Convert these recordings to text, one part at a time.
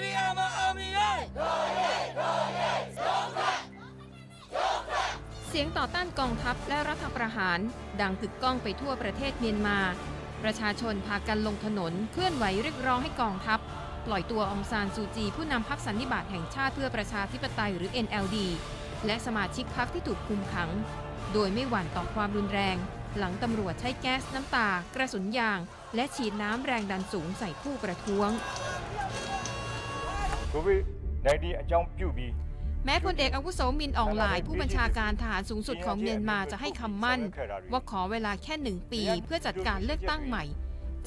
เรียมาอามีเสียงต่อต้านกองทัพและรัฐประหาร ดังกึกก้องไปทั่วประเทศเมียนมา ประชาชนพากันลงถนนเคลื่อนไหวเรียกร้องให้กองทัพ ปล่อยตัวองซานซูจี ผู้นำพรรคสันนิบาตแห่งชาติเพื่อประชาธิปไตยหรือ NLD และสมาชิกพรรคที่ถูกคุมขัง โดยไม่หวั่นต่อความรุนแรง หลังตำรวจใช้แก๊สน้ำตากระสุนยาง และฉีดน้ำแรงดันสูงใส่ผู้ประท้วง แม้พลเอกอาวุโสมินอองหลาย ผู้บัญชาการทหารสูงสุดของเมียนมาจะให้คำมั่น ว่าขอเวลาแค่หนึ่งปีเพื่อจัดการเลือกตั้งใหม่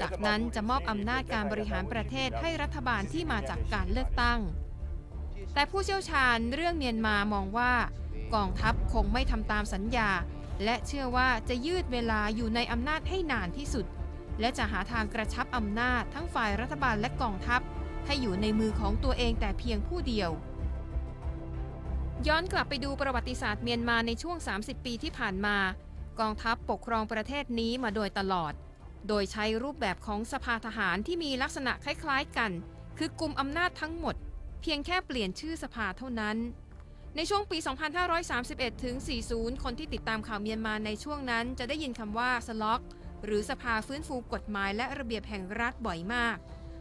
จากนั้นจะมอบอำนาจการบริหารประเทศให้รัฐบาลที่มาจากการเลือกตั้ง แต่ผู้เชี่ยวชาญเรื่องเมียนมามองว่ากองทัพคงไม่ทำตามสัญญา และเชื่อว่าจะยืดเวลาอยู่ในอำนาจให้นานที่สุด และจะหาทางกระชับอำนาจทั้งฝ่ายรัฐบาลและกองทัพ ให้อยู่ในมือของตัวเองแต่เพียงผู้เดียว ย้อนกลับไปดูประวัติศาสตร์เมียนมาในช่วง 30 ปีที่ผ่านมา กองทัพปกครองประเทศนี้มาโดยตลอด โดยใช้รูปแบบของสภาทหารที่มีลักษณะคล้ายๆกัน คือกลุ่มอำนาจทั้งหมด เพียงแค่เปลี่ยนชื่อสภาเท่านั้นในช่วงปี 2531 ถึง 40 คนที่ติดตามข่าวเมียนมาในช่วงนั้นจะได้ยินคำว่าสล็อก หรือสภาฟื้นฟูกฎหมายและระเบียบแห่งรัฐบ่อยมาก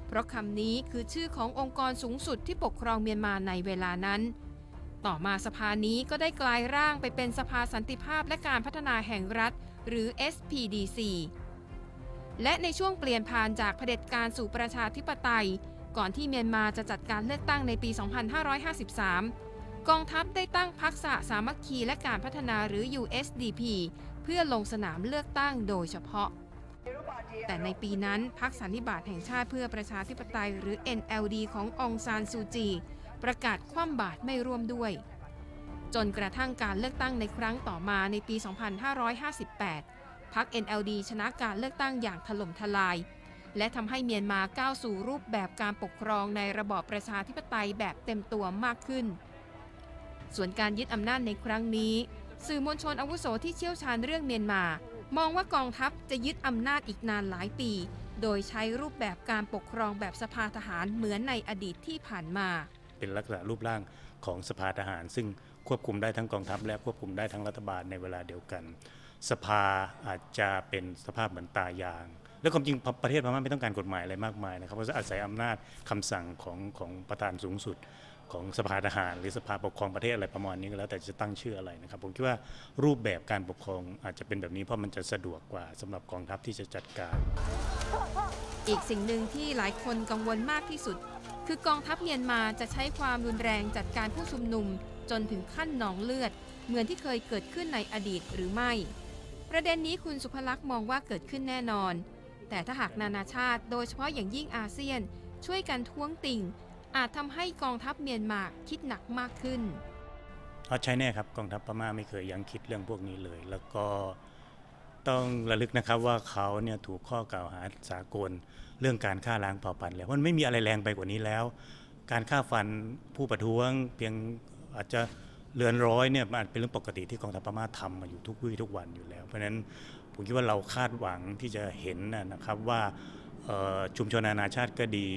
เพราะคำนี้คือชื่อขององค์กรสูงสุดที่ปกครองเมียนมาในเวลานั้น ต่อมาสภานี้ก็ได้กลายร่างไปเป็นสภาสันติภาพและการพัฒนาแห่งรัฐ หรือ SPDC และในช่วงเปลี่ยนผ่านจากเผด็จการสู่ประชาธิปไตย ก่อนที่เมียนมาจะจัดการเลือกตั้งในปี 2553 กองทัพได้ตั้งพรรคสหสามัคคีและการพัฒนาหรือ USDP เพื่อลงสนามเลือกตั้งโดยเฉพาะ แต่ในปีนั้นพรรคสันนิบาตแห่งชาติเพื่อประชาธิปไตยหรือ NLD ขององซานซูจี ประกาศคว่ำบาตรไม่ร่วมด้วย จนกระทั่งการเลือกตั้งในครั้งต่อมาในปี 2558พรรค NLD ชนะการเลือกตั้งอย่างถล่มทลาย และทำให้เมียนมาก้าวสู่รูปแบบการปกครองในระบอบประชาธิปไตยแบบเต็มตัวมากขึ้น ส่วนการยึดอำนาจในครั้งนี้ สื่อมวลชนอาวุโสที่เชี่ยวชาญเรื่องเมียนมา มองว่ากองทัพจะยึดอำนาจอีกนานหลายปี โดยใช้รูปแบบการปกครองแบบสภาทหารเหมือนในอดีตที่ผ่านมา เป็นลักษณะรูปร่างของสภาทหาร ซึ่งควบคุมได้ทั้งกองทัพและควบคุมได้ทั้งรัฐบาลในเวลาเดียวกัน สภาอาจจะเป็นสภาพเหมือนตายางและความจริงประเทศพม่าไม่ต้องการกฎหมายอะไรมากมายนะครับเพราะจะอาศัยอำนาจคำสั่งของของประธานสูงสุด ของสภาทหาร หรือสภาปกครองประเทศอะไรประมาณนี้ก็แล้วแต่จะตั้งชื่ออะไรนะครับ ผมคิดว่ารูปแบบการปกครองอาจจะเป็นแบบนี้เพราะมันจะสะดวกกว่าสำหรับกองทัพที่จะจัดการ อีกสิ่งหนึ่งที่หลายคนกังวลมากที่สุด คือกองทัพเมียนมาจะใช้ความรุนแรงจัดการผู้ชุมนุม จนถึงขั้นหนองเลือด เหมือนที่เคยเกิดขึ้นในอดีตหรือไม่ ประเด็นนี้คุณสุภลักษณ์มองว่าเกิดขึ้นแน่นอน แต่ถ้าหากนานาชาติ โดยเฉพาะอย่างยิ่งอาเซียน ช่วยกันท้วงติ่ง อาจทำให้กองทัพเมียนมาคิดหนักมากขึ้นเขาใช้แน่ครับกองทัพพม่าไม่เคยยังคิดเรื่องพวกนี้เลย แล้วก็ต้องระลึกนะครับว่าเขาเนี่ยถูกข้อกล่าวหาสากลเรื่องการฆ่าล้างเผ่าพันธุ์แล้วมันไม่มีอะไรแรงไปกว่านี้แล้ว การฆ่าฟันผู้ประท้วง เพียงอาจจะเลือนร้อยเนี่ยมันเป็นเรื่องปกติที่กองทัพพม่าทำมาอยู่ทุกวี่ทุกวันอยู่แล้ว เพราะฉะนั้นผมคิดว่าเราคาดหวังที่จะเห็นนะครับว่าชุมชนนานาชาติก็ดี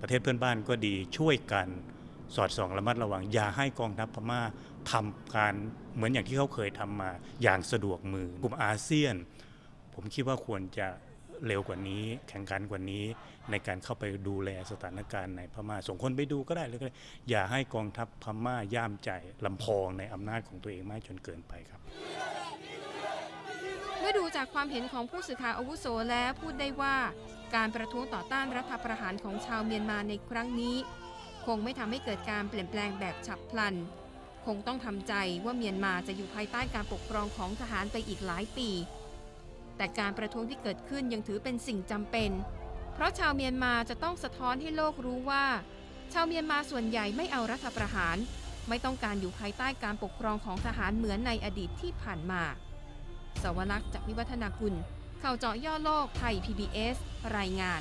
ประเทศเพื่อนบ้านก็ดีช่วยกันสอดส่องระมัดระวัง อย่าให้กองทัพพม่าทำการเหมือนอย่างที่เขาเคยทำมาอย่างสะดวกมือกลุ่มอาเซียน ผมคิดว่าควรจะเร็วกว่านี้ แข่งขันกว่านี้ในการเข้าไปดูแลสถานการณ์ในพม่าส่งคนไปดูก็ได้เลยก็ได้อย่าให้กองทัพพม่าย่ามใจลำพองในอำนาจของตัวเองมากจนเกินไปครับเมื่อดูจากความเห็นของผู้สื่อข่าวอาวุโสแล้วพูดได้ว่า การประท้วงต่อต้านรัฐประหารของชาวเมียนมาในครั้งนี้ คงไม่ทำให้เกิดการเปลี่ยนแปลงแบบฉับพลัน คงต้องทำใจว่าเมียนมาจะอยู่ภายใต้การปกครองของทหารไปอีกหลายปี แต่การประท้วงที่เกิดขึ้นยังถือเป็นสิ่งจำเป็น เพราะชาวเมียนมาจะต้องสะท้อนให้โลกรู้ว่า ชาวเมียนมาส่วนใหญ่ไม่เอารัฐประหาร ไม่ต้องการอยู่ภายใต้การปกครองของทหารเหมือนในอดีตที่ผ่านมาสวรักษ์จากวิวัฒนากุล ข่าวเจาะย่อโลกไทย PBS รายงาน